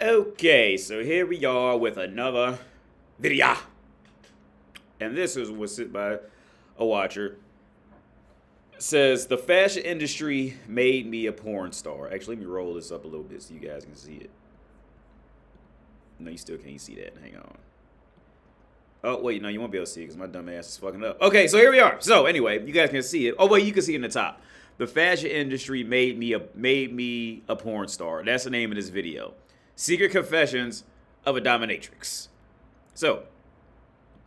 Okay, so here we are with another video. And this is was sent by a watcher. says the fashion industry made me a porn star. Actually, let me roll this up a little bit so you guys can see it. No, you still can't see that. Hang on. Oh, wait, no, you won't be able to see it because my dumb ass is fucking up. Okay, so here we are. So anyway, you guys can see it. Oh, wait, you can see it in the top. The fashion industry made me a made me a porn star. That's the name of this video. Secret Confessions of a Dominatrix. So,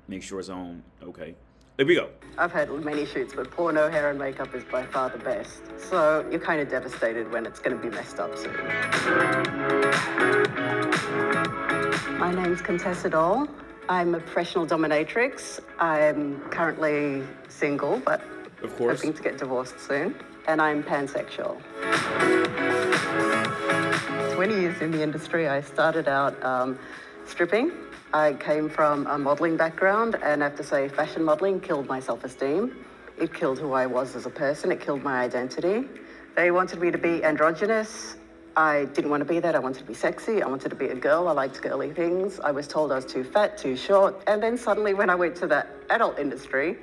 make sure it's on. Okay. Here we go. I've had many shoots, but porno hair and makeup is by far the best. So you're kind of devastated when it's going to be messed up soon. My name's Contessa Doll. I'm a professional dominatrix. I'm currently single, but Of course. hoping to get divorced soon. And I'm pansexual. 20 years in the industry. I started out um, stripping. I came from a modeling background, and I have to say, fashion modeling killed my self esteem. It killed who I was as a person, it killed my identity. They wanted me to be androgynous. I didn't want to be that. I wanted to be sexy. I wanted to be a girl. I liked girly things. I was told I was too fat, too short. And then suddenly, when I went to the adult industry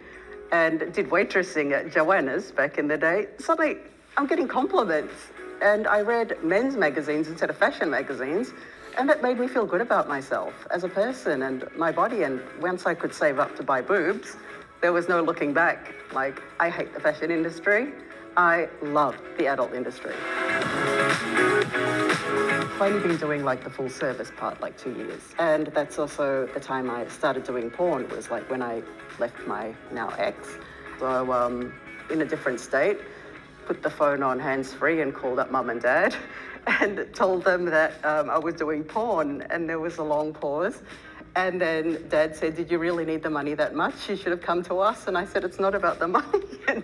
and did waitressing at Joanna's back in the day, suddenly I'm getting compliments. And I read men's magazines instead of fashion magazines. And that made me feel good about myself as a person and my body. And once I could save up to buy boobs, there was no looking back. Like, I hate the fashion industry. I love the adult industry. I've only been doing like the full service part like two years. And that's also the time I started doing porn was like when I left my now ex. So um, in a different state, put the phone on hands free and called up mum and dad and told them that um, I was doing porn. And there was a long pause. And then dad said, Did you really need the money that much? You should have come to us. And I said, It's not about the money. And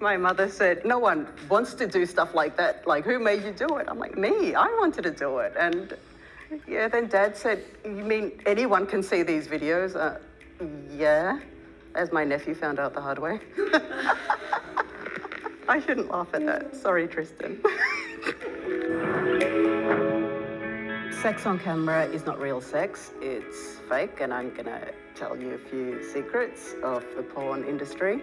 my mother said, No one wants to do stuff like that. Like, who made you do it? I'm like, Me, I wanted to do it. And yeah, then dad said, You mean anyone can see these videos? Uh, yeah, as my nephew found out the hard way. I shouldn't laugh at that. Sorry, Tristan. sex on camera is not real sex, it's fake, and I'm gonna tell you a few secrets of the porn industry.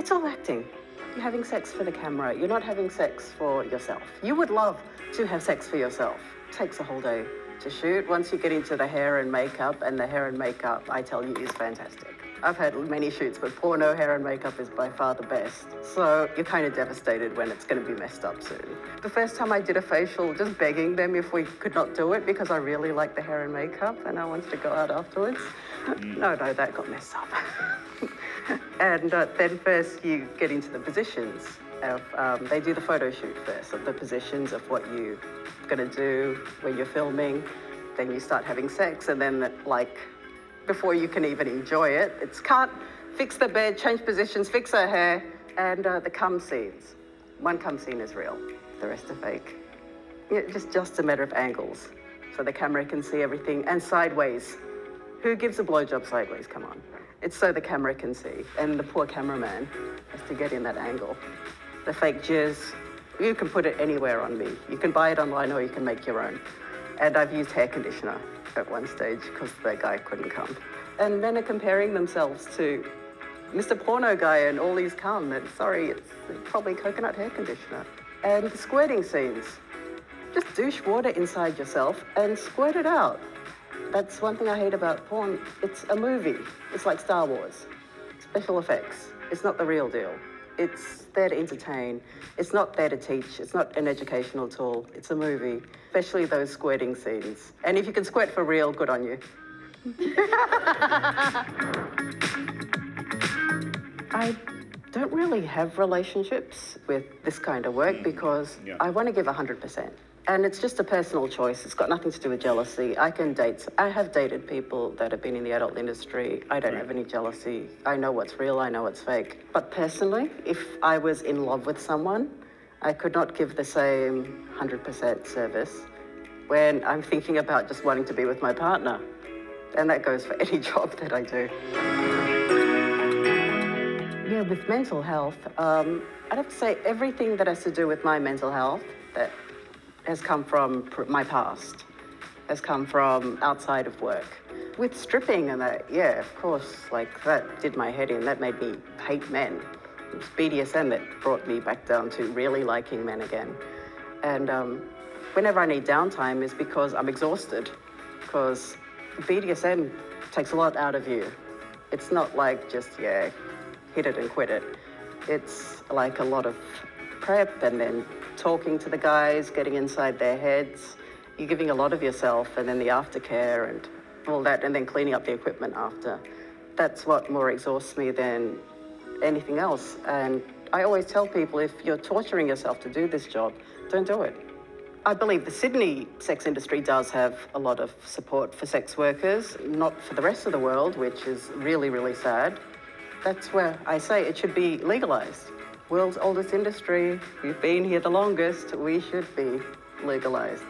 It's all acting. You're having sex for the camera, you're not having sex for yourself. You would love to have sex for yourself. takes a whole day to shoot. Once you get into the hair and makeup, and the hair and makeup, I tell you, is fantastic. I've had many shoots, but porno hair and makeup is by far the best. So you're kind of devastated when it's going to be messed up soon. The first time I did a facial, just begging them if we could not do it because I really liked the hair and makeup and I wanted to go out afterwards. No, no, that got messed up. and uh, then first you get into the positions. Of, um, they do the photo shoot first of the positions of what you're going to do when you're filming. Then you start having sex, and then like before you can even enjoy it. It's cut, fix the bed, change positions, fix her hair, and uh, the cum scenes. One cum scene is real, the rest are fake. Yeah, just, just a matter of angles, so the camera can see everything, and sideways. Who gives a blowjob sideways? Come on. It's so the camera can see, and the poor cameraman has to get in that angle. The fake jizz, you can put it anywhere on me. You can buy it online or you can make your own. And I've used hair conditioner at one stage because the guy couldn't come. And men are comparing themselves to Mr. Porno guy and all these come. And sorry, it's probably coconut hair conditioner. And the squirting scenes. Just douche water inside yourself and squirt it out. That's one thing I hate about porn. It's a movie. It's like Star Wars. Special effects. It's not the real deal. It's there to entertain. It's not there to teach. It's not an educational tool. It's a movie, especially those squirting scenes. And if you can squirt for real, good on you. I don't really have relationships with this kind of work mm. because yeah. I want to give 100%. And it's just a personal choice. It's got nothing to do with jealousy. I can date, I have dated people that have been in the adult industry. I don't have any jealousy. I know what's real, I know what's fake. But personally, if I was in love with someone, I could not give the same 100% service when I'm thinking about just wanting to be with my partner. And that goes for any job that I do. Yeah, with mental health, um, I'd have to say everything that has to do with my mental health that has come from my past. has come from outside of work. With stripping and that, yeah, of course, like that did my head in. That made me hate men. It was BDSM that brought me back down to really liking men again. And um, whenever I need downtime is because I'm exhausted, because BDSM takes a lot out of you. It's not like just, yeah, hit it and quit it. It's like a lot of prep and then talking to the guys, getting inside their heads. You're giving a lot of yourself and then the aftercare and all that, and then cleaning up the equipment after. That's what more exhausts me than anything else. And I always tell people if you're torturing yourself to do this job, don't do it. I believe the Sydney sex industry does have a lot of support for sex workers, not for the rest of the world, which is really, really sad. That's where I say it should be legalized. World's oldest industry, we've been here the longest, we should be legalized.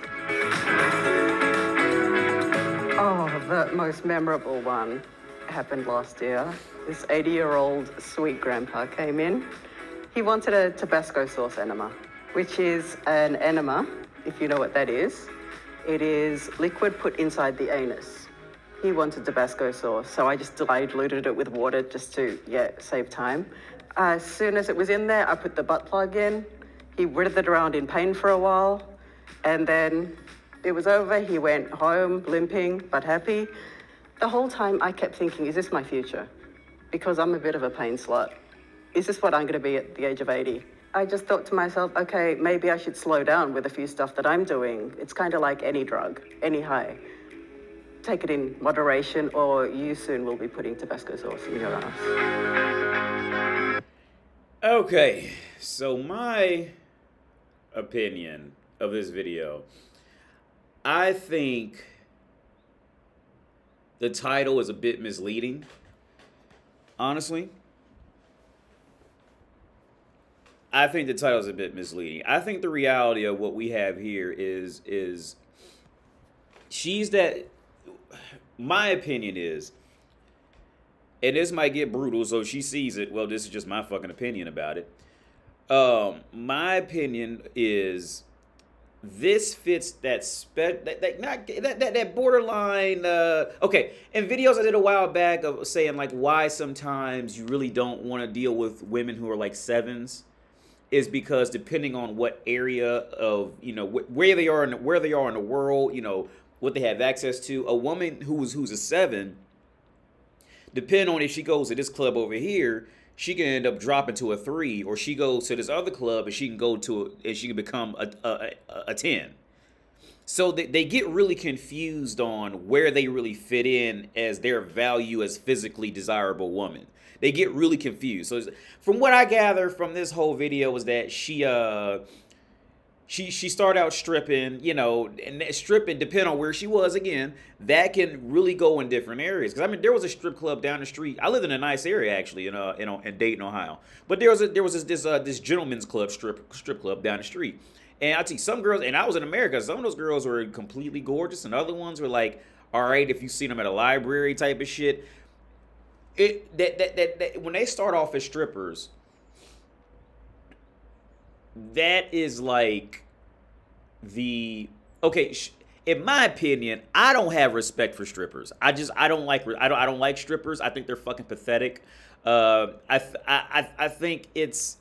Oh, the most memorable one happened last year. This 80 year old sweet grandpa came in. He wanted a Tabasco sauce enema, which is an enema if you know what that is. It is liquid put inside the anus. He wanted Tabasco sauce, so I just diluted it with water just to, yeah, save time. As soon as it was in there, I put the butt plug in. He writhed around in pain for a while, and then it was over. He went home limping but happy. The whole time I kept thinking, is this my future? Because I'm a bit of a pain slut. Is this what I'm going to be at the age of 80? I just thought to myself, okay, maybe I should slow down with a few stuff that I'm doing. It's kind of like any drug, any high. Take it in moderation, or you soon will be putting Tabasco sauce in your ass. Okay, so my opinion of this video, I think the title is a bit misleading, honestly. I think the title is a bit misleading. I think the reality of what we have here is is she's that my opinion is and this might get brutal so she sees it well this is just my fucking opinion about it um my opinion is this fits that spe that, that not that, that that borderline uh okay in videos i did a while back of saying like why sometimes you really don't want to deal with women who are like sevens is because depending on what area of you know wh- where they are in where they are in the world, you know what they have access to. A woman who's who's a seven, depending on if she goes to this club over here, she can end up dropping to a three, or she goes to this other club and she can go to a, and she can become a a, a, a ten. So they, they get really confused on where they really fit in as their value as physically desirable woman they get really confused. So from what I gather from this whole video was that she uh she she started out stripping, you know, and stripping depending on where she was again, that can really go in different areas. Cuz I mean there was a strip club down the street. I live in a nice area actually in uh in, in Dayton, Ohio. But there was a there was this this, uh, this gentleman's club strip strip club down the street. And I see some girls and I was in America, some of those girls were completely gorgeous and other ones were like all right, if you see them at a library type of shit it that, that that that when they start off as strippers, that is like the okay. Sh- in my opinion, I don't have respect for strippers. I just I don't like I don't I don't like strippers. I think they're fucking pathetic. Uh, I, I I think it's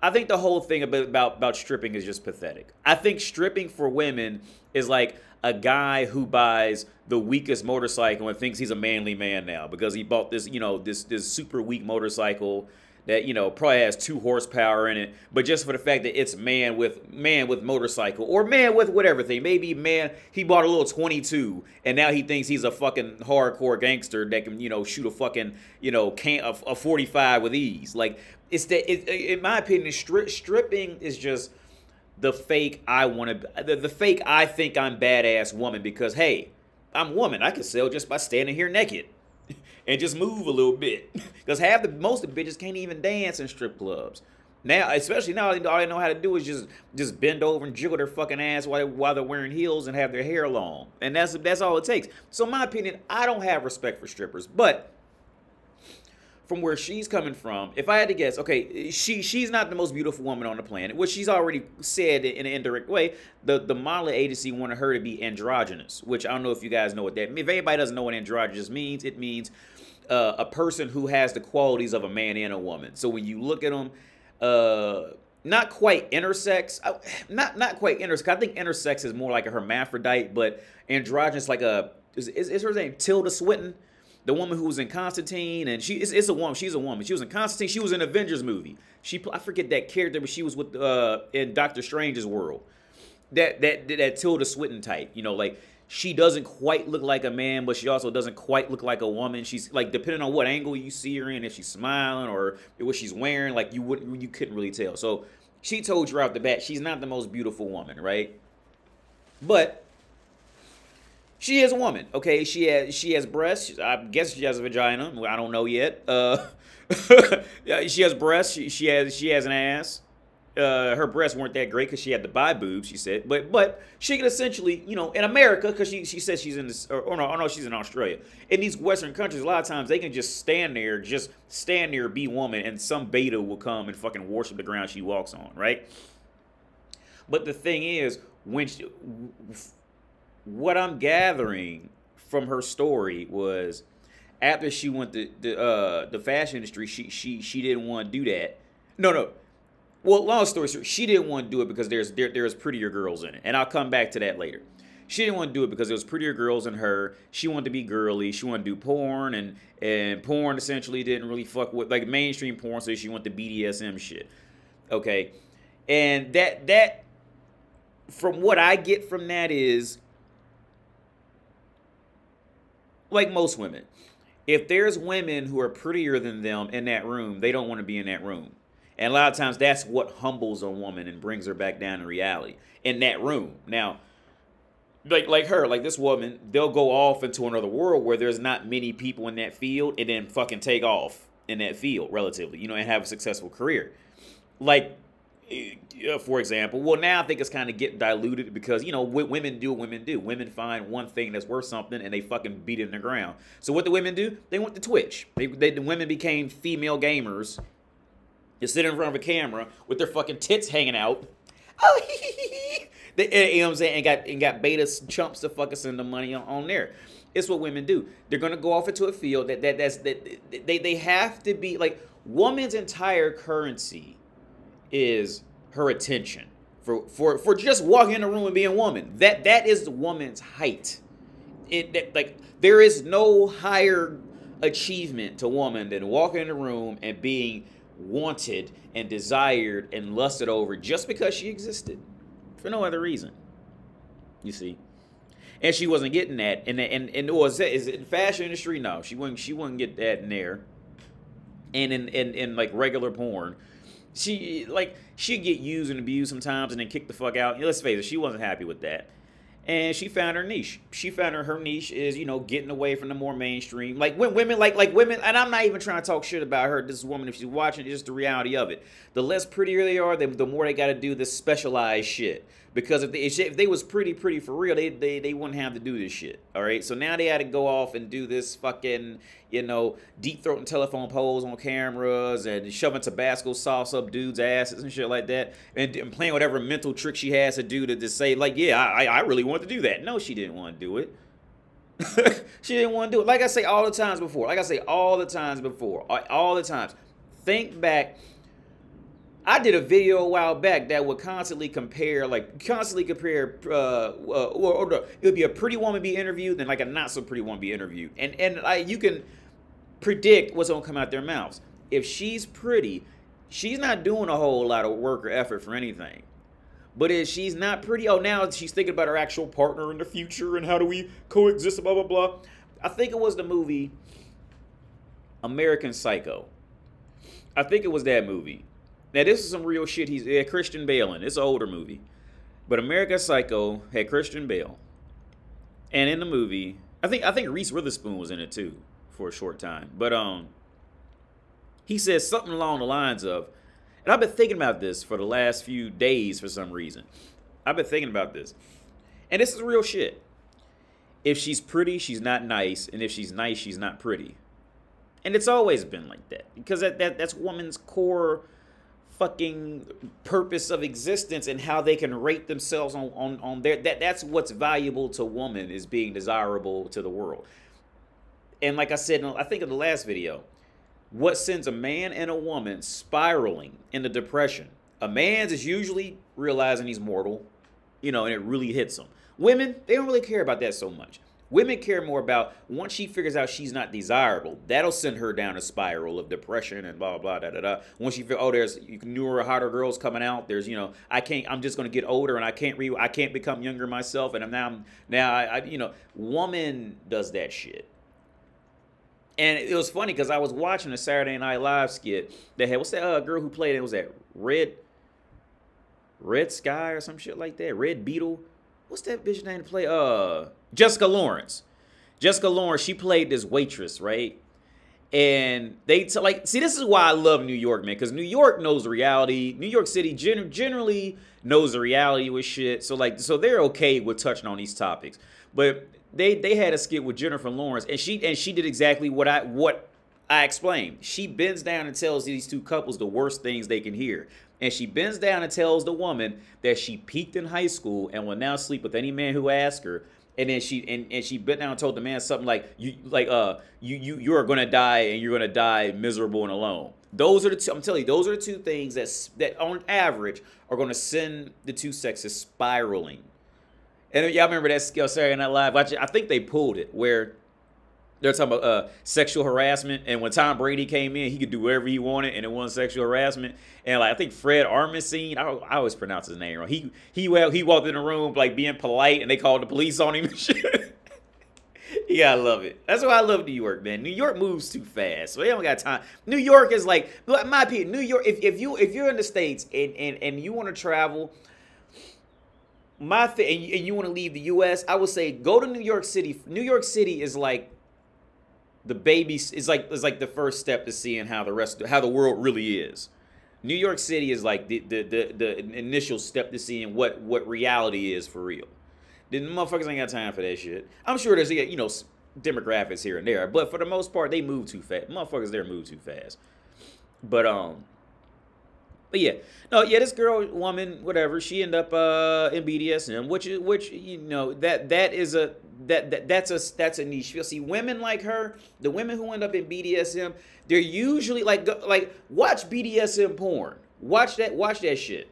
I think the whole thing about, about about stripping is just pathetic. I think stripping for women is like a guy who buys the weakest motorcycle and thinks he's a manly man now because he bought this, you know, this this super weak motorcycle that you know probably has two horsepower in it, but just for the fact that it's man with man with motorcycle or man with whatever thing, maybe man he bought a little 22 and now he thinks he's a fucking hardcore gangster that can you know shoot a fucking you know can a, a 45 with ease. Like it's that it, in my opinion, stri- stripping is just the fake I want to the, the fake I think I'm badass woman because hey, I'm woman. I can sell just by standing here naked and just move a little bit. Because half the most of the bitches can't even dance in strip clubs. Now, especially now, all they know how to do is just just bend over and jiggle their fucking ass while, while they're wearing heels and have their hair long, and that's that's all it takes. So, in my opinion, I don't have respect for strippers, but from where she's coming from, if I had to guess, okay, she she's not the most beautiful woman on the planet, which she's already said in an indirect way. The the modeling agency wanted her to be androgynous, which I don't know if you guys know what that. Means. If anybody doesn't know what androgynous means, it means uh, a person who has the qualities of a man and a woman. So when you look at them, uh, not quite intersex, not not quite intersex. I think intersex is more like a hermaphrodite, but androgynous like a is, is, is her name Tilda Swinton the woman who was in Constantine, and she it's, it's, a woman. She's a woman. She was in Constantine. She was in Avengers movie. She I forget that character, but she was with uh in Doctor Strange's world. That that that Tilda Swinton type. You know, like she doesn't quite look like a man, but she also doesn't quite look like a woman. She's like depending on what angle you see her in, if she's smiling or what she's wearing, like you wouldn't you couldn't really tell. So she told you off the bat she's not the most beautiful woman, right? But she is a woman, okay? She has she has breasts. I guess she has a vagina. I don't know yet. Uh, she has breasts. She, she has she has an ass. Uh, her breasts weren't that great because she had to buy boobs. She said, but but she can essentially, you know, in America, because she she says she's in this, or, or no, oh no, she's in Australia. In these Western countries, a lot of times they can just stand there, just stand there, be woman, and some beta will come and fucking worship the ground she walks on, right? But the thing is, when she, what I'm gathering from her story was after she went to the uh, the fashion industry, she she she didn't want to do that. No, no. Well, long story short, she didn't want to do it because there's there, there's prettier girls in it, and I'll come back to that later. She didn't want to do it because there was prettier girls in her. She wanted to be girly. She wanted to do porn, and and porn essentially didn't really fuck with like mainstream porn. So she went to BDSM shit. Okay, and that that from what I get from that is like most women, if there's women who are prettier than them in that room, they don't want to be in that room. And a lot of times that's what humbles a woman and brings her back down to reality in that room. Now, like like her, like this woman, they'll go off into another world where there's not many people in that field and then fucking take off in that field relatively, you know, and have a successful career. Like uh, for example, well, now I think it's kind of getting diluted because you know women do what women do. Women find one thing that's worth something and they fucking beat it in the ground. So what the women do? They went to Twitch. They, they the women became female gamers. You sit in front of a camera with their fucking tits hanging out. Oh, they, eh, you know what I'm saying? And got and got beta chumps to fucking send the money on, on there. It's what women do. They're gonna go off into a field that, that that's that they they have to be like woman's entire currency is her attention for for for just walking in the room and being a woman. That that is the woman's height. It that, like there is no higher achievement to woman than walking in the room and being wanted and desired and lusted over just because she existed for no other reason. You see. And she wasn't getting that, and and and was it is it fashion industry? No, she wouldn't. She wouldn't get that in there. And in in, in like regular porn, she like she'd get used and abused sometimes and then kick the fuck out. Let's face it, she wasn't happy with that. And she found her niche. She found her her niche is you know getting away from the more mainstream. Like when women like like women, and I'm not even trying to talk shit about her. This woman, if she's watching, it's just the reality of it. The less prettier they are, the, the more they got to do this specialized shit. Because if they if they was pretty pretty for real, they they they wouldn't have to do this shit. All right, so now they had to go off and do this fucking you know deep throating telephone poles on cameras and shoving Tabasco sauce up dudes' asses and shit like that, and, and playing whatever mental trick she has to do to just say like, yeah, I I really want to do that. No, she didn't want to do it. she didn't want to do it. Like I say all the times before. Like I say all the times before. All the times. Think back I did a video a while back that would constantly compare, like constantly compare, uh, uh or, or, it would be a pretty woman be interviewed, then like a not so pretty woman be interviewed, and and I, you can predict what's gonna come out their mouths. If she's pretty, she's not doing a whole lot of work or effort for anything. But if she's not pretty, oh now she's thinking about her actual partner in the future and how do we coexist, blah blah blah. I think it was the movie American Psycho. I think it was that movie now this is some real shit. He's yeah, Christian Bale in. It's an older movie, but American Psycho had Christian Bale, and in the movie, I think I think Reese Witherspoon was in it too for a short time. But um, he says something along the lines of, and I've been thinking about this for the last few days for some reason. I've been thinking about this, and this is real shit. If she's pretty, she's not nice, and if she's nice, she's not pretty. And it's always been like that because that, that that's woman's core fucking purpose of existence and how they can rate themselves on on, on their that that's what's valuable to woman is being desirable to the world. And like I said, I think in the last video, what sends a man and a woman spiraling into depression? A man's is usually realizing he's mortal, you know, and it really hits them. Women, they don't really care about that so much. Women care more about once she figures out she's not desirable, that'll send her down a spiral of depression and blah blah da da da. Once you feel oh there's newer hotter girls coming out, there's you know I can't I'm just gonna get older and I can't re I can't become younger myself and I'm now now I, I you know woman does that shit. And it was funny because I was watching a Saturday Night Live skit that had what's that uh, girl who played it was that Red Red Sky or some shit like that Red Beetle. What's that bitch name to play? Uh Jessica Lawrence. Jessica Lawrence, she played this waitress, right? And they t- like, see, this is why I love New York, man, because New York knows reality. New York City gen- generally knows the reality with shit. So like, so they're okay with touching on these topics. But they they had a skit with Jennifer Lawrence, and she and she did exactly what I what I explained. She bends down and tells these two couples the worst things they can hear. And she bends down and tells the woman that she peaked in high school and will now sleep with any man who asks her and then she and, and she bent down and told the man something like you like uh you you you are gonna die and you're gonna die miserable and alone. Those are the two. I'm telling you, those are the two things that that on average are gonna send the two sexes spiraling. And y'all remember that scale Saturday Night Live? I think they pulled it where they're talking about uh, sexual harassment, and when Tom Brady came in, he could do whatever he wanted, and it wasn't sexual harassment. And like I think Fred Armisen, I, I always pronounce his name wrong. He he well he walked in the room like being polite, and they called the police on him yeah, I love it. That's why I love New York, man. New York moves too fast, so we don't got time. New York is like my opinion. New York, if, if you if you're in the states and and, and you want to travel, my thing, and you, you want to leave the U.S., I would say go to New York City. New York City is like the baby is like is like the first step to seeing how the rest how the world really is. New York City is like the the the, the initial step to seeing what what reality is for real. The motherfuckers ain't got time for that shit. I'm sure there's you know demographics here and there, but for the most part they move too fast. Motherfuckers there move too fast. But um but yeah, no, yeah, this girl, woman, whatever, she end up uh, in BDSM, which is which you know that that is a that, that that's a that's a niche. You'll see women like her, the women who end up in BDSM, they're usually like like watch BDSM porn, watch that watch that shit,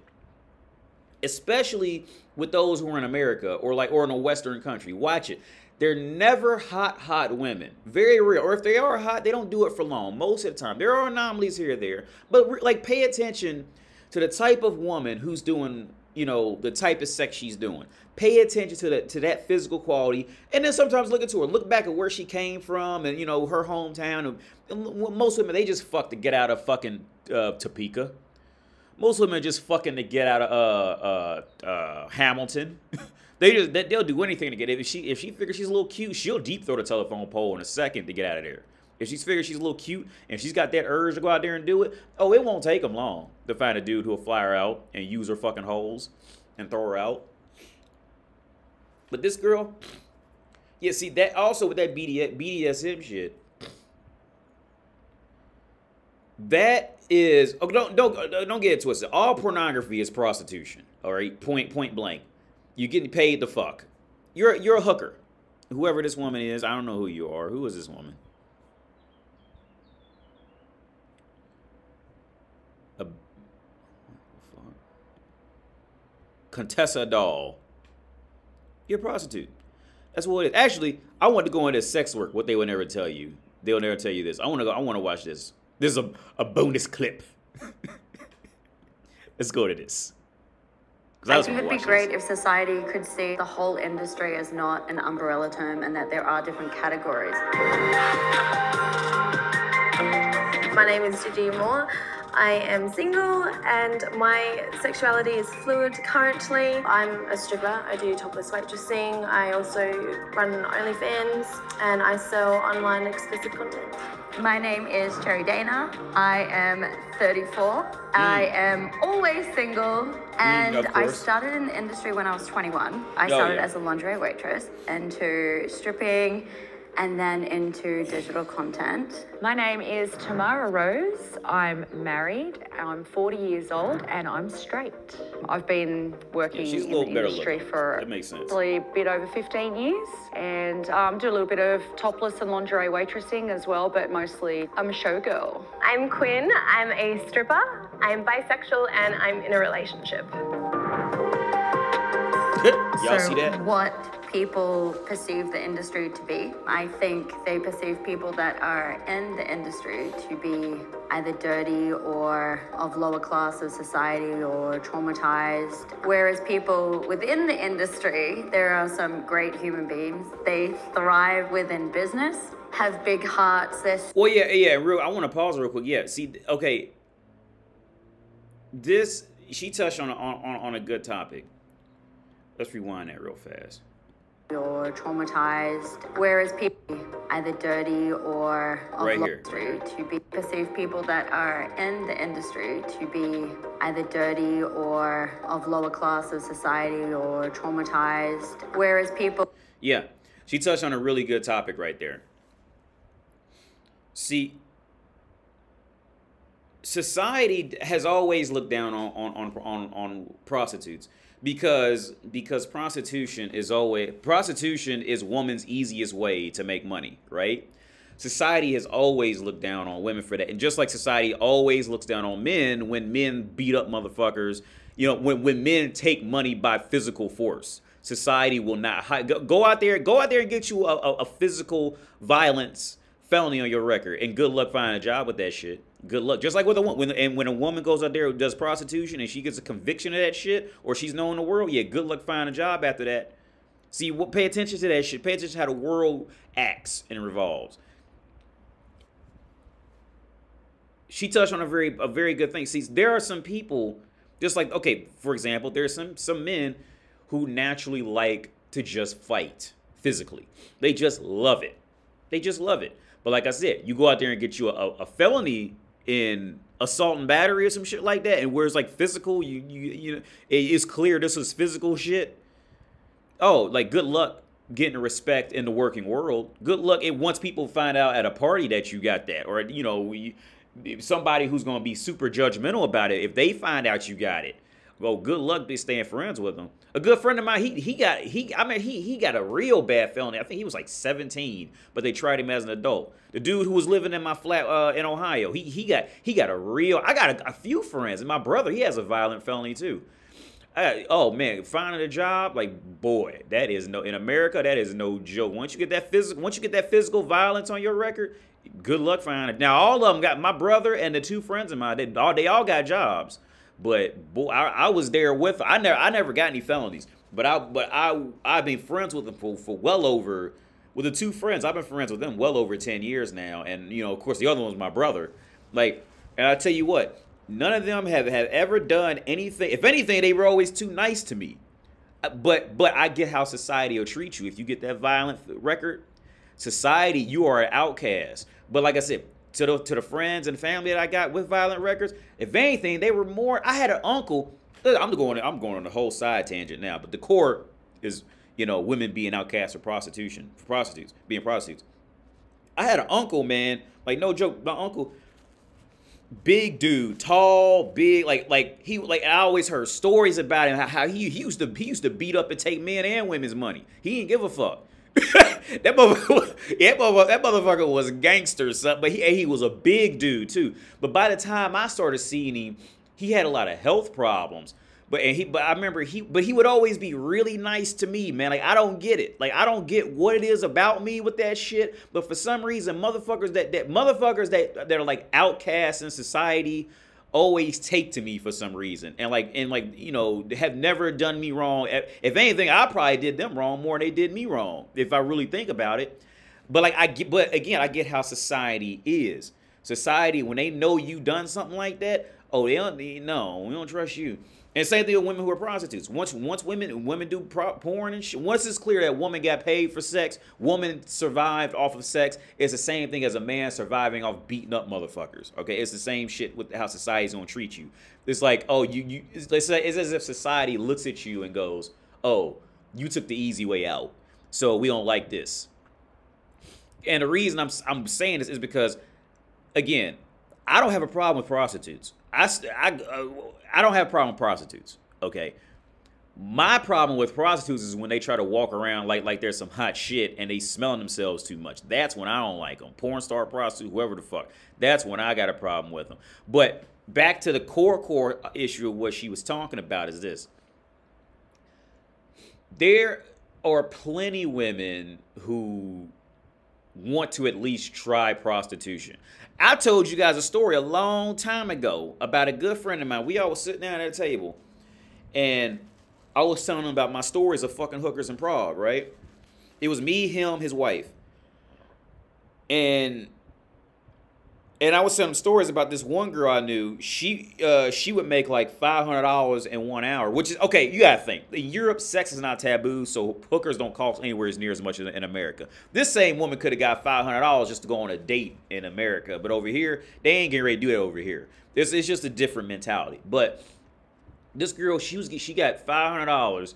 especially with those who are in America or like or in a Western country. Watch it. They're never hot, hot women. Very real. Or if they are hot, they don't do it for long. Most of the time, there are anomalies here or there, but like pay attention to the type of woman who's doing, you know, the type of sex she's doing. Pay attention to that to that physical quality, and then sometimes look into her. Look back at where she came from, and you know her hometown. And most women they just fuck to get out of fucking uh, Topeka. Most women are just fucking to get out of uh, uh, uh, Hamilton. They just they, will do anything to get it. If she if she figures she's a little cute, she'll deep throw the telephone pole in a second to get out of there. If she's figured she's a little cute and she's got that urge to go out there and do it, oh, it won't take them long to find a dude who'll fly her out and use her fucking holes and throw her out. But this girl, yeah, see that also with that BDSM shit. That is oh, don't don't don't get it twisted. All pornography is prostitution. All right, point point blank. You getting paid the fuck. You're you're a hooker. Whoever this woman is, I don't know who you are. Who is this woman? A Contessa doll. You're a prostitute. That's what it is. Actually, I want to go into sex work. What they would never tell you. They'll never tell you this. I want to go. I want to watch this. This is a, a bonus clip. Let's go to this. I think it'd be great if society could see the whole industry as not an umbrella term and that there are different categories. My name is Gigi Moore. I am single and my sexuality is fluid currently. I'm a stripper, I do topless waitressing, I also run OnlyFans and I sell online explicit content. My name is Cherry Dana. I am 34. Mm. I am always single mm, and mm, I started in the industry when I was 21. I started oh, yeah. as a lingerie waitress into stripping and then into digital content. My name is Tamara Rose. I'm married. I'm 40 years old and I'm straight. I've been working Yeah, in the industry looking. for That makes sense. probably a bit over 15 years and um, do a little bit of topless and lingerie waitressing as well, but mostly I'm a showgirl. I'm Quinn. I'm a stripper. I'm bisexual and I'm in a relationship. Y'all so see that? what people perceive the industry to be. I think they perceive people that are in the industry to be either dirty or of lower class of society or traumatized. Whereas people within the industry, there are some great human beings. They thrive within business, have big hearts, Well, yeah, yeah. Real. I want to pause real quick. Yeah. See, okay. This she touched on on on- on a good topic. Let's rewind that real fast. Or traumatized, whereas people either dirty or of Right to be perceive people that are in the industry to be either dirty or of lower class of society or traumatized, whereas people? Yeah, she touched on a really good topic right there. See, society has always looked down on on on on, on prostitutes because because prostitution is always prostitution is woman's easiest way to make money, right? Society has always looked down on women for that, and just like society always looks down on men when men beat up motherfuckers, you know, when when men take money by physical force, society will not hi- go, go out there, go out there and get you a, a, a physical violence felony on your record, and good luck finding a job with that shit. Good luck. Just like with a woman, when, and when a woman goes out there does prostitution and she gets a conviction of that shit, or she's known in the world, yeah, good luck finding a job after that. See, what? Pay attention to that shit. Pay attention to how the world acts and revolves. She touched on a very a very good thing. See, there are some people, just like okay, for example, there's some some men who naturally like to just fight physically. They just love it. They just love it. But like I said, you go out there and get you a, a felony in assault and battery or some shit like that, and where it's like physical, you you you know, it is clear this was physical shit. Oh, like good luck getting respect in the working world. Good luck it once people find out at a party that you got that, or you know, you, somebody who's gonna be super judgmental about it. If they find out you got it, well, good luck to staying friends with them. A good friend of mine, he he got he I mean he he got a real bad felony. I think he was like 17, but they tried him as an adult. The dude who was living in my flat uh, in Ohio, he he got he got a real. I got a, a few friends, and my brother he has a violent felony too. I- oh man, finding a job, like boy, that is no in America. That is no joke. Once you get that physical, once you get that physical violence on your record, good luck finding it. Now all of them got my brother and the two friends of mine. They all they all got jobs, but boy, I, I was there with. I never I never got any felonies, but I but I I've been friends with them for, for well over with the two friends. I've been friends with them well over ten years now, and you know of course the other one was my brother. Like, and I tell you what, none of them have, have ever done anything. If anything, they were always too nice to me. Uh, But but I get how society will treat you if you get that violent record. Society, you are an outcast. But like I said, to the to the friends and family that I got with violent records, if anything, they were more. I had an uncle. I'm going. I'm going on the whole side tangent now, but the core is you know women being outcast for prostitution, for prostitutes being prostitutes. I had an uncle, man. Like no joke, my uncle big dude, tall, big, like like he like I always heard stories about him how, how he, he used to he used to beat up and take men and women's money. He didn't give a fuck. that motherfucker, that motherfucker, that motherfucker was a gangster, something, but he he was a big dude too. But by the time I started seeing him, he had a lot of health problems. But and he but I remember he but he would always be really nice to me, man. Like I don't get it. Like I don't get what it is about me with that shit. But for some reason, motherfuckers that that motherfuckers that that are like outcasts in society always take to me for some reason. And like and like, you know, have never done me wrong. If anything, I probably did them wrong more than they did me wrong, if I really think about it. But like I get but again, I get how society is. Society, when they know you done something like that, oh, they don't they- no, we don't trust you. And same thing with women who are prostitutes. Once once women women do porn and once it's clear that woman got paid for sex, woman survived off of sex, it's the same thing as a man surviving off beating up motherfuckers. Okay, it's the same shit with how society's gonna treat you. It's like, oh, you you it's it's as if society looks at you and goes, oh, you took the easy way out, so we don't like this. and the reason I'm I'm saying this is because, again, I don't have a problem with prostitutes. I I uh, I don't have a problem with prostitutes. Okay. My problem with prostitutes is when they try to walk around like like there's some hot shit and they smelling themselves too much. That's when I don't like them. Porn star, prostitute, whoever the fuck. That's when I got a problem with them. But back to the core core issue of what she was talking about is this. There are plenty women who want to at least try prostitution. I told you guys a story a long time ago about a good friend of mine. We all was sitting down at a table and I was telling him about my stories of fucking hookers in Prague, right? It was me, him, his wife. And and I was telling stories about this one girl I knew. She uh, she would make like five hundred dollars in one hour, which is okay. You gotta think in Europe, sex is not taboo, so hookers don't cost anywhere as near as much as in America. This same woman could have got five hundred dollars just to go on a date in America, but over here they ain't getting ready to do it over here. This is just a different mentality. But this girl, she was she got five hundred dollars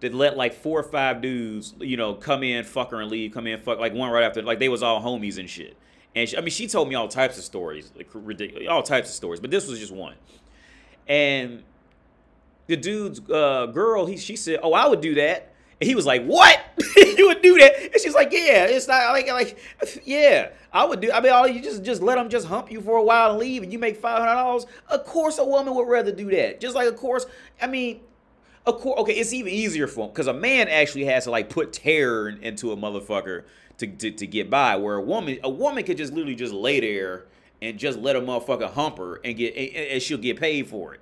that let like four or five dudes, you know, come in, fuck her and leave, come in, fuck like one right after, like they was all homies and shit. And she, I mean, she told me all types of stories, like ridiculous, all types of stories. But this was just one. And the dude's uh, girl, he she said, "Oh, I would do that." And he was like, "What? you would do that?" And she's like, "Yeah, it's not like like yeah, I would do. I mean, all you just just let them just hump you for a while and leave, and you make five hundred dollars. Of course, a woman would rather do that. Just like, of course, I mean." Of course, okay, it's even easier for him because a man actually has to like put terror into a motherfucker to, to, to get by. Where a woman a woman could just literally just lay there and just let a motherfucker hump her and get and, and she'll get paid for it.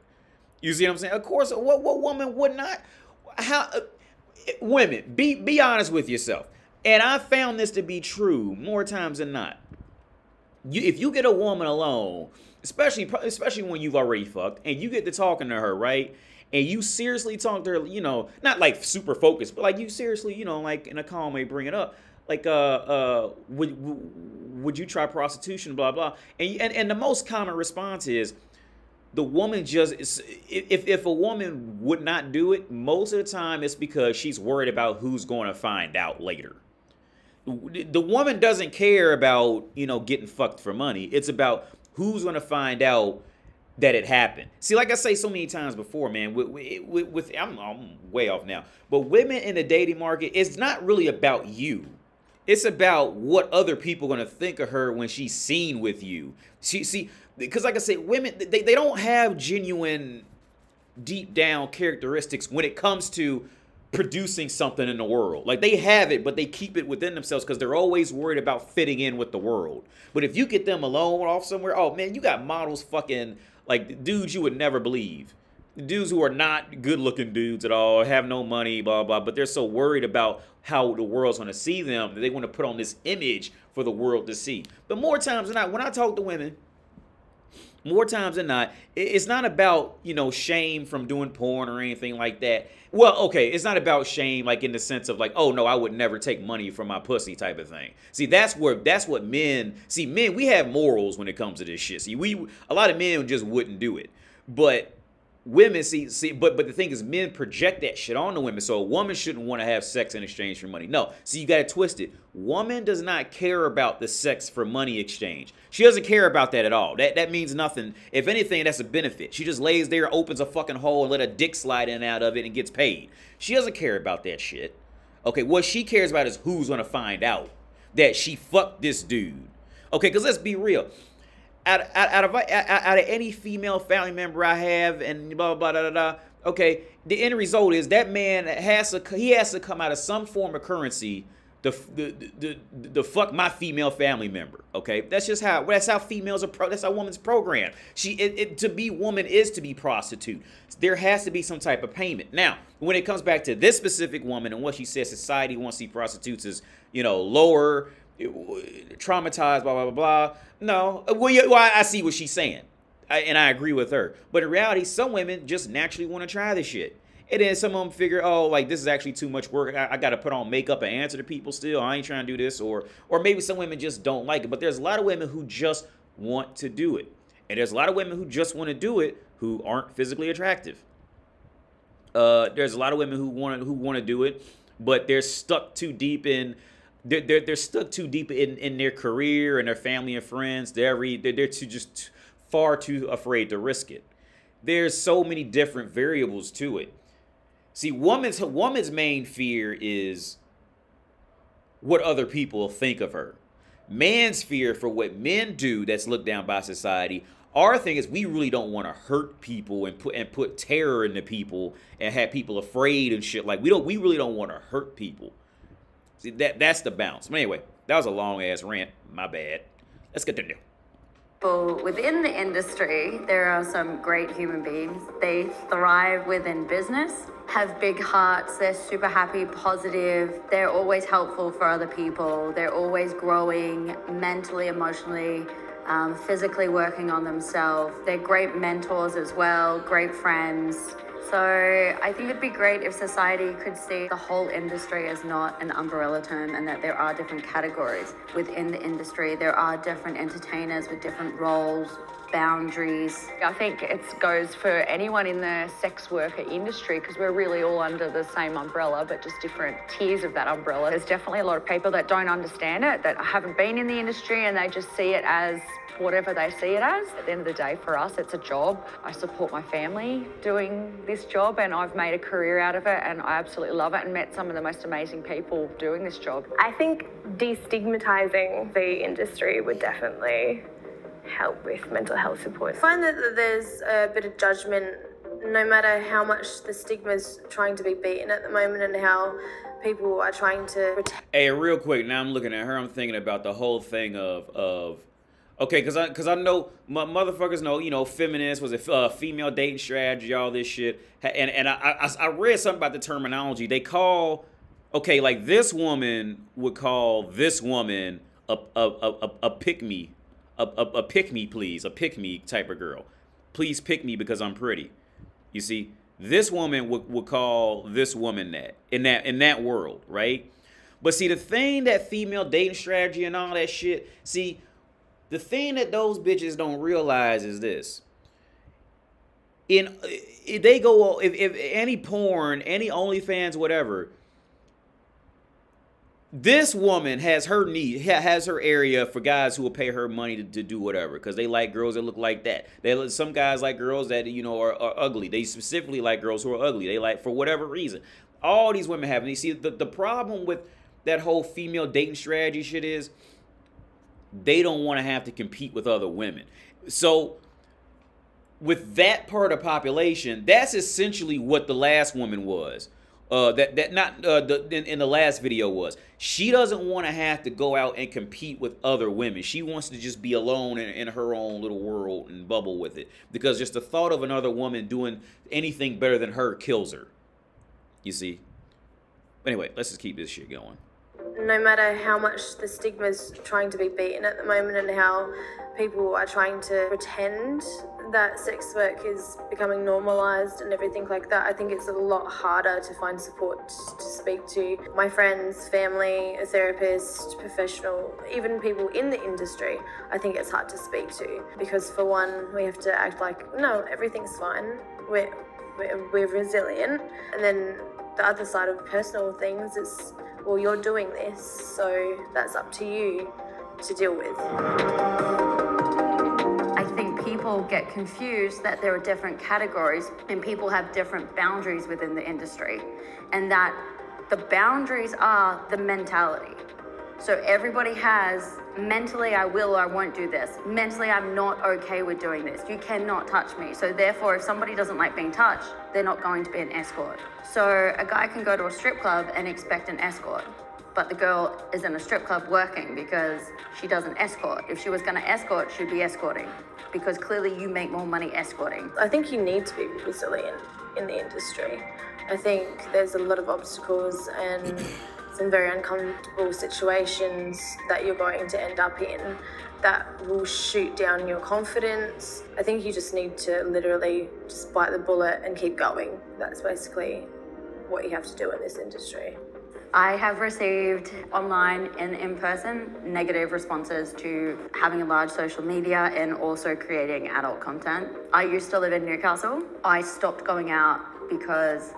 You see what I'm saying? Of course, what what woman would not? How uh, women be be honest with yourself. And I found this to be true more times than not. You, if you get a woman alone, especially especially when you've already fucked, and you get to talking to her, right? and you seriously talk to her, you know, not like super focused, but like you seriously, you know, like in a calm way, bring it up like uh uh would would you try prostitution blah blah and and, and the most common response is the woman just if if a woman would not do it most of the time it's because she's worried about who's going to find out later the woman doesn't care about you know getting fucked for money it's about who's going to find out that it happened. See, like I say so many times before, man, with, with, with I'm, I'm way off now, but women in the dating market, it's not really about you. It's about what other people gonna think of her when she's seen with you. She see because like I said, women they, they don't have genuine deep down characteristics when it comes to producing something in the world. Like they have it, but they keep it within themselves because they're always worried about fitting in with the world. But if you get them alone off somewhere, oh man, you got models fucking like dudes you would never believe dudes who are not good looking dudes at all, have no money, blah, blah, but they're so worried about how the world's going to see them that they want to put on this image for the world to see. But more times than not, when I talk to women, more times than not, it's not about, you know, shame from doing porn or anything like that. Well, okay, it's not about shame like in the sense of like, oh no, I would never take money from my pussy type of thing. See, that's where that's what men see men, we have morals when it comes to this shit. See, we a lot of men just wouldn't do it. But women see see but but the thing is men project that shit on the women. So a woman shouldn't want to have sex in exchange for money. No. See you got it. Woman does not care about the sex for money exchange. She doesn't care about that at all. That that means nothing. If anything that's a benefit. She just lays there opens a fucking hole and let a dick slide in out of it and gets paid. She doesn't care about that shit. Okay what she cares about is who's gonna find out that she fucked this dude. Okay because let's be real out, out, out of out, of any female family member I have, and blah blah blah blah, da. Okay, the end result is that man has to he has to come out of some form of currency the the the, the fuck my female family member. Okay, that's just how that's how females are. Pro, that's how woman's program. She it, it, to be woman is to be prostitute. There has to be some type of payment. Now, when it comes back to this specific woman and what she says, society wants to see prostitutes as you know lower traumatized, blah, blah, blah, blah. No. Well, yeah, well I see what she's saying. I, and I agree with her. But in reality, some women just naturally want to try this shit. And then some of them figure, oh, like this is actually too much work. I, I got to put on makeup and answer to people still. I ain't trying to do this. Or, or maybe some women just don't like it. But there's a lot of women who just want to do it. And there's a lot of women who just want to do it who aren't physically attractive. Uh, there's a lot of women who want who want to do it, but they're stuck too deep in they're, they're, they're stuck too deep in, in their career and their family and friends. They're, re, they're, they're too just far too afraid to risk it. There's so many different variables to it. See, woman's woman's main fear is what other people think of her. Man's fear for what men do that's looked down by society. Our thing is we really don't want to hurt people and put and put terror into people and have people afraid and shit. Like we don't we really don't want to hurt people. See that that's the bounce. But anyway, that was a long ass rant. My bad. Let's get to new. Well, within the industry, there are some great human beings. They thrive within business, have big hearts, they're super happy, positive, they're always helpful for other people, they're always growing mentally, emotionally, um, physically working on themselves. They're great mentors as well, great friends. So I think it'd be great if society could see the whole industry as not an umbrella term and that there are different categories within the industry. There are different entertainers with different roles, boundaries. I think it goes for anyone in the sex worker industry because we're really all under the same umbrella, but just different tiers of that umbrella. There's definitely a lot of people that don't understand it, that haven't been in the industry, and they just see it as whatever they see it as. At the end of the day, for us, it's a job. I support my family doing this job, and I've made a career out of it, and I absolutely love it and met some of the most amazing people doing this job. I think destigmatizing the industry would definitely help with mental health support. I find that there's a bit of judgment no matter how much the stigma's trying to be beaten at the moment and how people are trying to protect. Hey, real quick, now I'm looking at her, I'm thinking about the whole thing of of Okay, cause I cause I know my motherfuckers know you know feminist was a uh, female dating strategy, all this shit, and and I, I I read something about the terminology. They call okay like this woman would call this woman a a a, a, a pick me, a, a a pick me please, a pick me type of girl. Please pick me because I'm pretty. You see, this woman would, would call this woman that in that in that world, right? But see, the thing that female dating strategy and all that shit, see the thing that those bitches don't realize is this. In if they go if, if any porn, any OnlyFans, whatever, this woman has her need has her area for guys who will pay her money to, to do whatever because they like girls that look like that they some guys like girls that you know are, are, ugly they specifically like girls who are ugly they like for whatever reason all these women have and you see the, the problem with that whole female dating strategy shit is they don't want to have to compete with other women. So with that part of population, that's essentially what the last woman was. Uh, that that not uh, the in, in the last video was. She doesn't want to have to go out and compete with other women. She wants to just be alone in, in her own little world and bubble with it because just the thought of another woman doing anything better than her kills her. You see. Anyway, let's just keep this shit going no matter how much the stigma is trying to be beaten at the moment and how people are trying to pretend that sex work is becoming normalized and everything like that, I think it's a lot harder to find support to speak to my friends, family, a therapist, professional, even people in the industry. I think it's hard to speak to because, for one, we have to act like, no, everything's fine. We're, we're, we're resilient. And then the other side of personal things is well, you're doing this, so that's up to you to deal with. People get confused that there are different categories and people have different boundaries within the industry, and that the boundaries are the mentality. So everybody has mentally I will or I won't do this. Mentally I'm not okay with doing this. You cannot touch me. So therefore if somebody doesn't like being touched, they're not going to be an escort. So a guy can go to a strip club and expect an escort. But the girl is in a strip club working because she doesn't escort. If she was going to escort, she'd be escorting because clearly you make more money escorting. I think you need to be resilient in the industry. I think there's a lot of obstacles and some very uncomfortable situations that you're going to end up in that will shoot down your confidence. I think you just need to literally just bite the bullet and keep going. That's basically what you have to do in this industry. I have received online and in person negative responses to having a large social media and also creating adult content. I used to live in Newcastle. I stopped going out because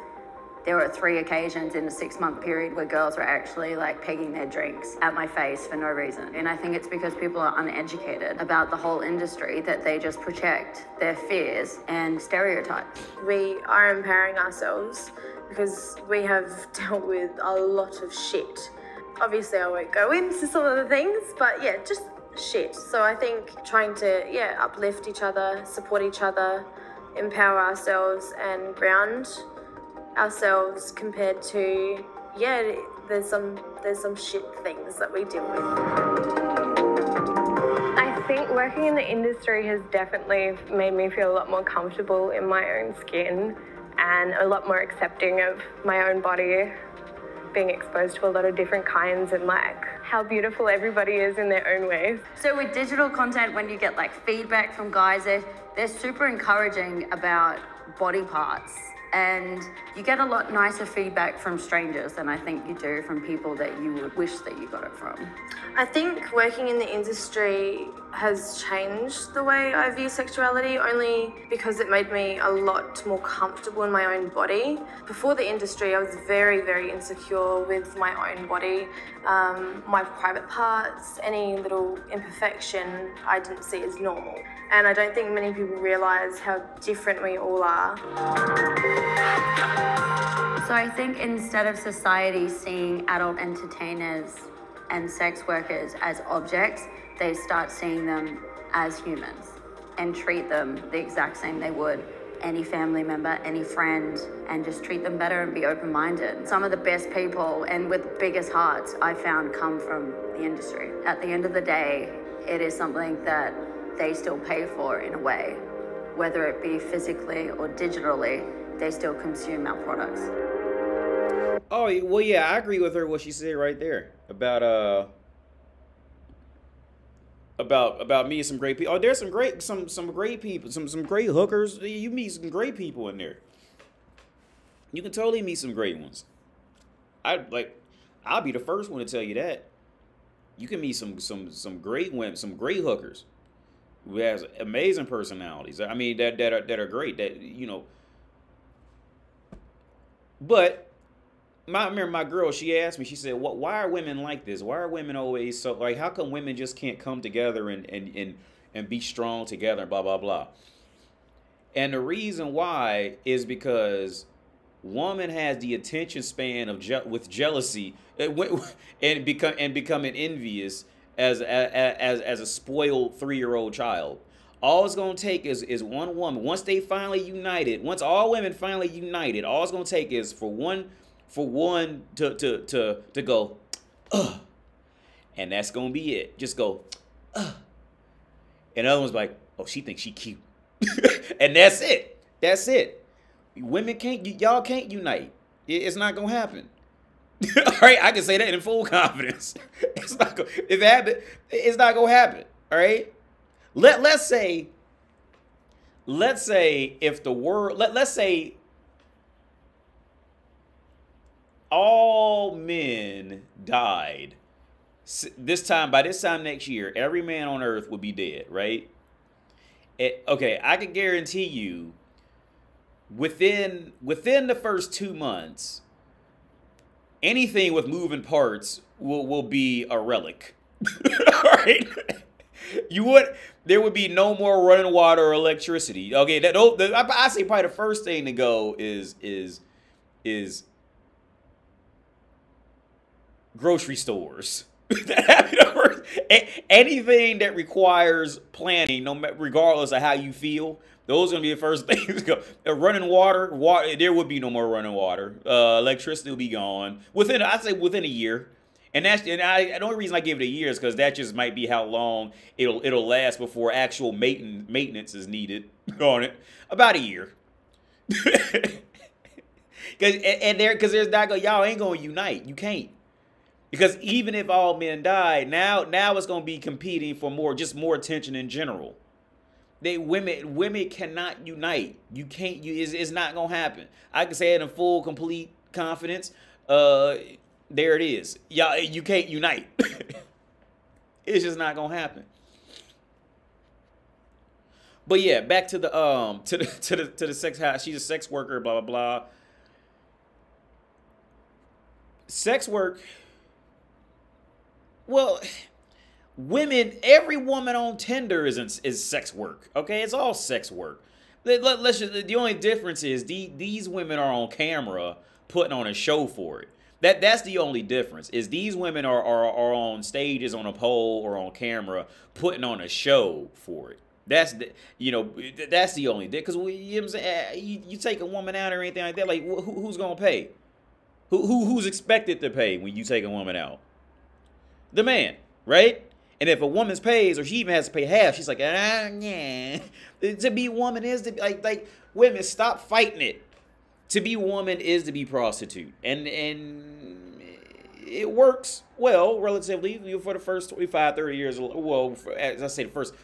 There were three occasions in a six month period where girls were actually like pegging their drinks at my face for no reason. And I think it's because people are uneducated about the whole industry that they just project their fears and stereotypes. We are empowering ourselves because we have dealt with a lot of shit. Obviously, I won't go into some of the things, but yeah, just shit. So I think trying to, yeah, uplift each other, support each other, empower ourselves, and ground ourselves compared to yeah there's some there's some shit things that we deal with I think working in the industry has definitely made me feel a lot more comfortable in my own skin and a lot more accepting of my own body being exposed to a lot of different kinds and like how beautiful everybody is in their own ways. So with digital content, when you get like feedback from guys, they're, they're super encouraging about body parts and you get a lot nicer feedback from strangers than I think you do from people that you would wish that you got it from. I think working in the industry has changed the way I view sexuality only because it made me a lot more comfortable in my own body. Before the industry, I was very, very insecure with my own body, um, my private parts, any little imperfection I didn't see as normal. And I don't think many people realise how different we all are. So I think instead of society seeing adult entertainers and sex workers as objects, they start seeing them as humans and treat them the exact same they would any family member, any friend, and just treat them better and be open minded. Some of the best people and with the biggest hearts I found come from the industry. At the end of the day, it is something that they still pay for in a way, whether it be physically or digitally, they still consume our products. Oh well, yeah, I agree with her what she said right there about uh about about me and some great people. Oh, there's some great some some great people, some some great hookers. You meet some great people in there. You can totally meet some great ones. I like I'll be the first one to tell you that. You can meet some some some great women, some great hookers who has amazing personalities. I mean that that are that are great. That you know. But my I remember my girl, she asked me, she said, What why are women like this? Why are women always so like how come women just can't come together and and and, and be strong together, and blah blah blah. And the reason why is because woman has the attention span of je- with jealousy eh, and become and becoming envious as as as a spoiled three year old child. All it's gonna take is is one woman. Once they finally united, once all women finally united, all it's gonna take is for one for one to to to to go, and that's gonna be it. Just go, and the other one's like, oh, she thinks she cute, and that's it. That's it. Women can't, y'all can't unite. It's not gonna happen. all right, I can say that in full confidence. It's not gonna if it happen, it's not gonna happen. All right. Let let's say, let's say if the world let let's say all men died. This time by this time next year every man on earth would be dead right? It, okay i can guarantee you within within the first two months anything with moving parts will, will be a relic. Right? You would there would be no more running water or electricity. Okay that I, I say probably the first thing to go is is is grocery stores. Anything that requires planning, no regardless of how you feel, those are gonna be the first things go. Running water, water, there would be no more running water. Uh, electricity will be gone within, I'd say, within a year. And that's and I the only reason I give it a year is because that just might be how long it'll it'll last before actual maintenance maintenance is needed on it. About a year. Cause and, and there because there's not gonna y'all ain't gonna unite. You can't. Because even if all men die, now now it's going to be competing for more, just more attention in general. They women women cannot unite. You can't. You it's, it's not going to happen. I can say it in full, complete confidence. Uh, there it is. Y'all, you can't unite. it's just not going to happen. But yeah, back to the um to the to the to the sex house. She's a sex worker. Blah blah blah sex work. Well, women, every woman on Tinder isn't is sex work. Okay, it's all sex work. Let, let's just, the only difference is the, these women are on camera putting on a show for it. That that's the only difference. Is these women are, are are on stages on a pole or on camera putting on a show for it. That's the you know that's the only because you, know eh, you, you take a woman out or anything like that. Like who, who's gonna pay? Who, who who's expected to pay when you take a woman out? The man, right? And if a woman's pays, or she even has to pay half, she's like, ah, yeah. To be woman is to be like, like women stop fighting it. To be woman is to be prostitute, and and it works well relatively for the first 25, 30 years. Well, as I say, the first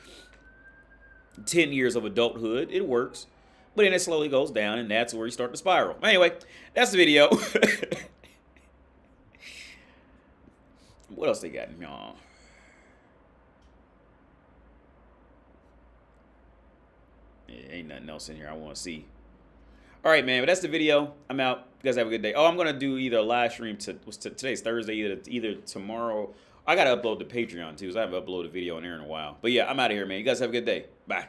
10 years of adulthood, it works. But then it slowly goes down, and that's where you start to spiral. Anyway, that's the video. what else they got? No. Yeah, ain't nothing else in here I want to see. All right, man. But that's the video. I'm out. You guys have a good day. Oh, I'm gonna do either a live stream to today's Thursday, either either tomorrow. I gotta upload the Patreon too, so I haven't uploaded a video on there in a while. But yeah, I'm out of here, man. You guys have a good day. Bye.